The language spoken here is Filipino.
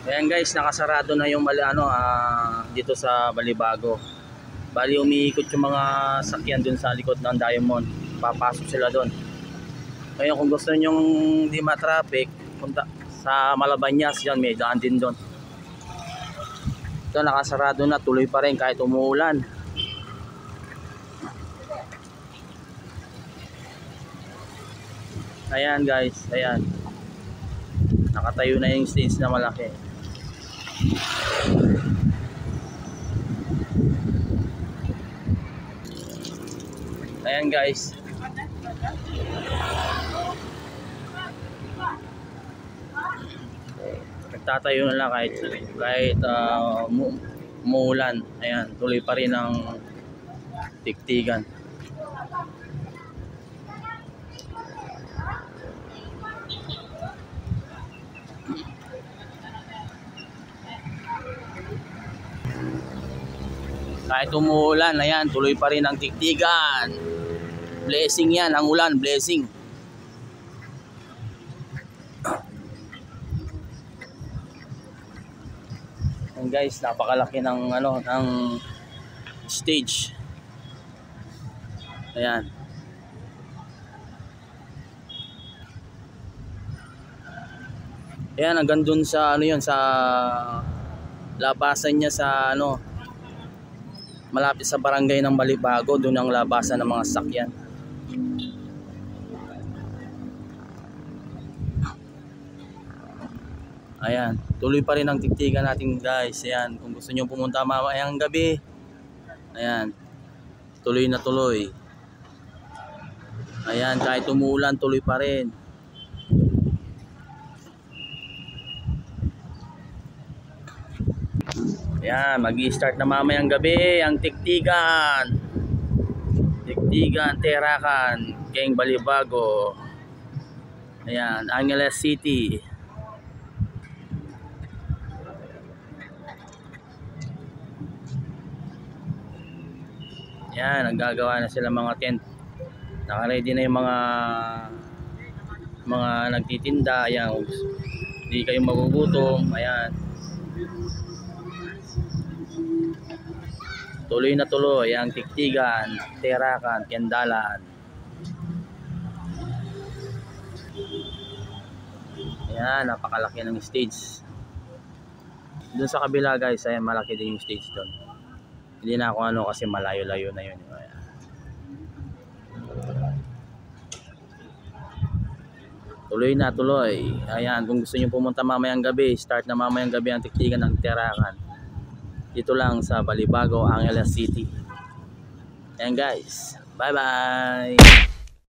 Ayan guys, nakasarado na yung mali, ano, ah, dito sa Balibago. Bali umiikot yung mga sakyan dun sa likod ng Diamond. Papasok sila dun. Ngayon kung gusto nyo di ma-traffic, punta sa Malabanyas yan, may daan din dun. Ito nakasarado na, tuloy pa rin kahit umuulan. Ayan guys, ayan. Nakatayo na yung stage na malaki. Ayan guys. Nagtatayo na lang kahit kahit uh, umuulan. Ayan, tuloy pa rin ang tiktigan. Kahit umuulan, ayan, tuloy pa rin ang tiktigan. Blessing yan, ang ulan, blessing. Ayan guys, napakalaki ng ano, ng stage. Ayan. Ayan, hanggang dun sa ano yun, sa labasan niya sa ano, malapit sa barangay ng Balibago, doon ang labasan ng mga sakyan. Ayan, tuloy pa rin ang tiktigan natin guys. Ayan, kung gusto niyo pumunta mamayang gabi. Ayan, tuloy na tuloy. Ayan, kahit umuulan, tuloy pa rin. Ayan, mag-i-start na mamayang gabi ang tiktigan. Tiktigan, Terakan, Keng Balibago. Ayan, Angeles City. Ayan, naggagawa na sila mga tent. Naka-ready na yung mga mga nagtitinda. Ayan, hindi kayo magugutom. Ayan. Tuloy na tuloy ang tiktigan, terakan, kendalan. Ayan, napakalaki ng stage. Doon sa kabila guys, ayan, malaki din yung stage doon. Hindi na ako ano kasi malayo-layo na yun. Ayan. Tuloy na tuloy. Ayan, kung gusto niyo pumunta mamayang gabi, start na mamayang gabi ang tiktigan ng terakan dito lang sa Balibago, Angeles City. Ayan guys. Bye bye.